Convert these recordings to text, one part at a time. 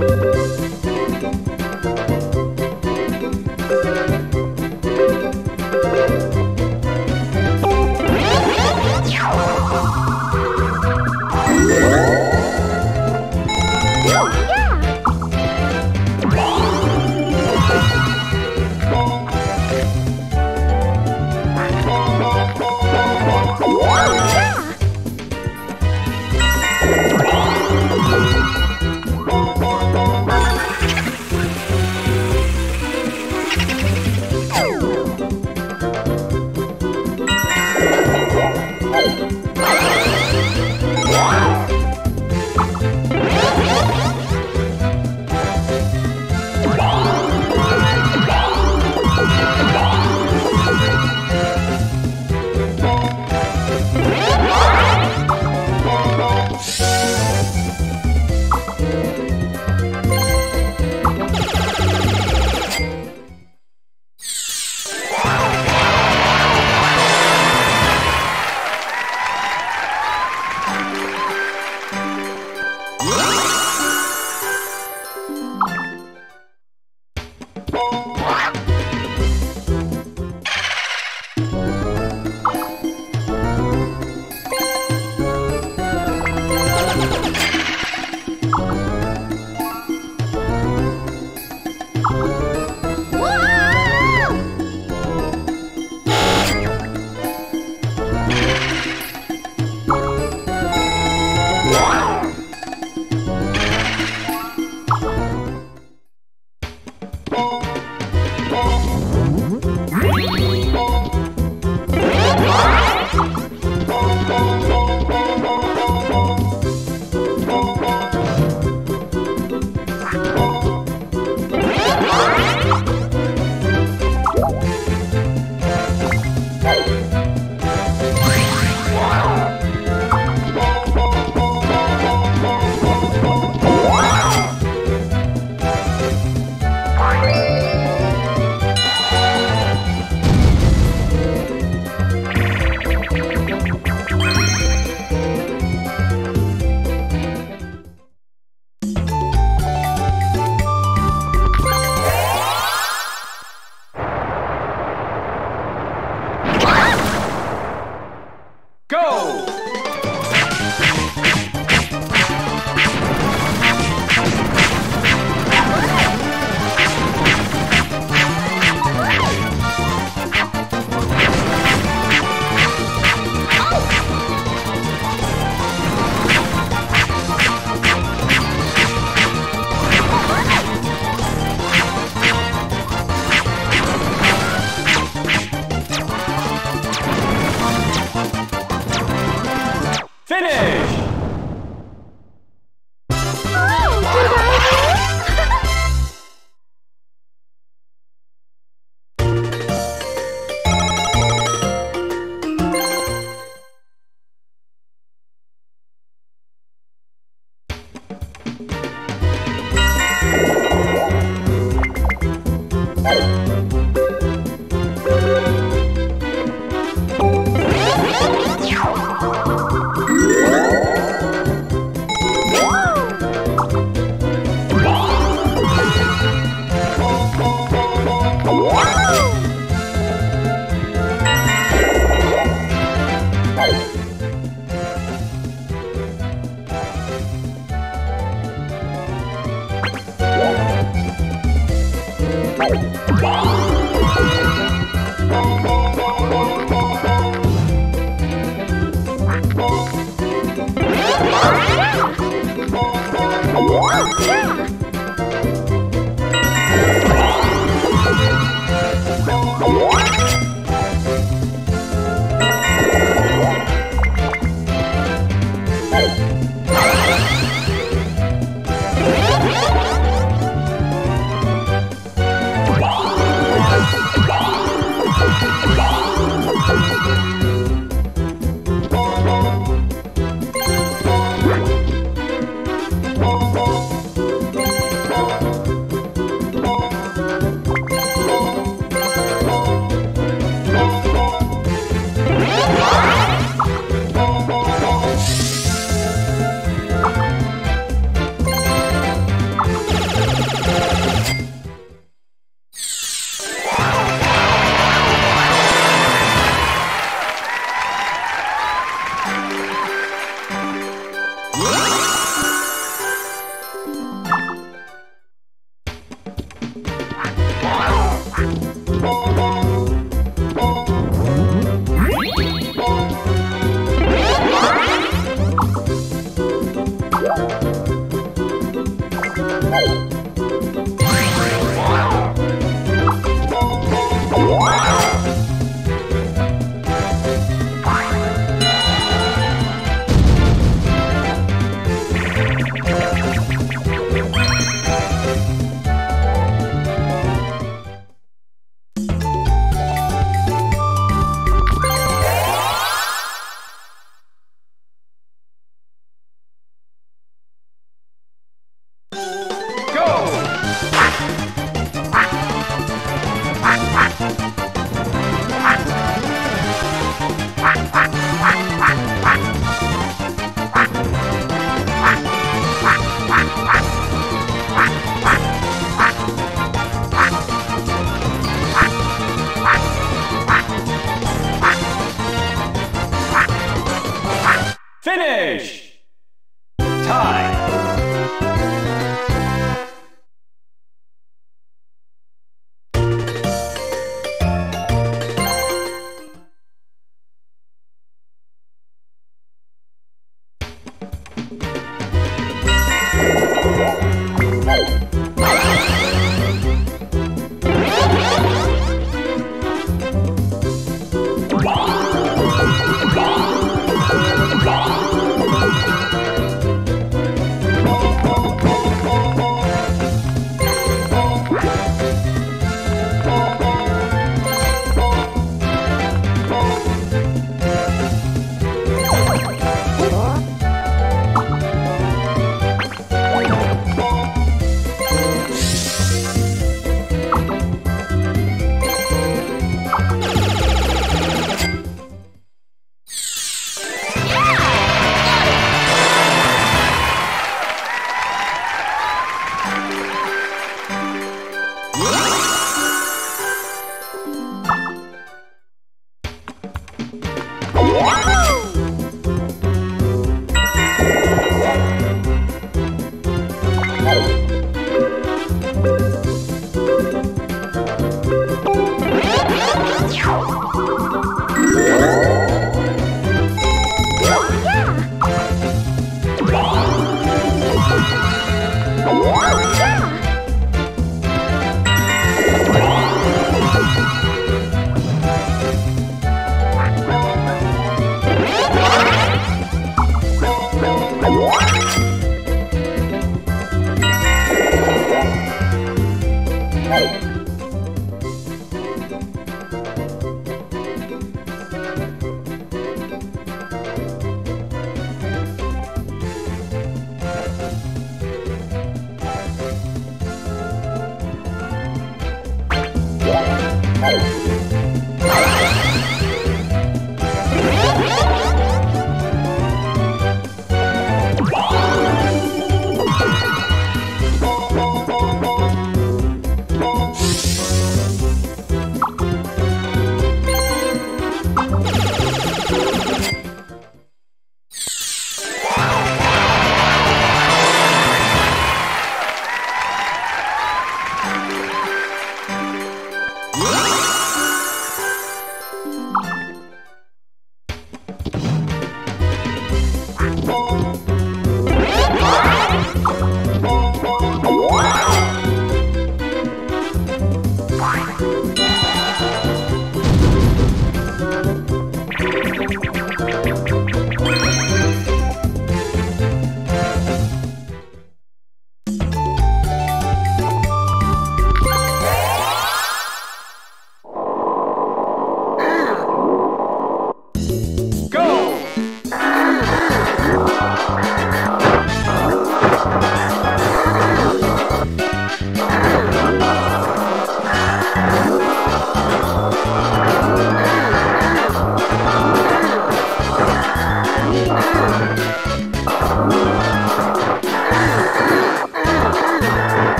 Música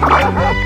Bye.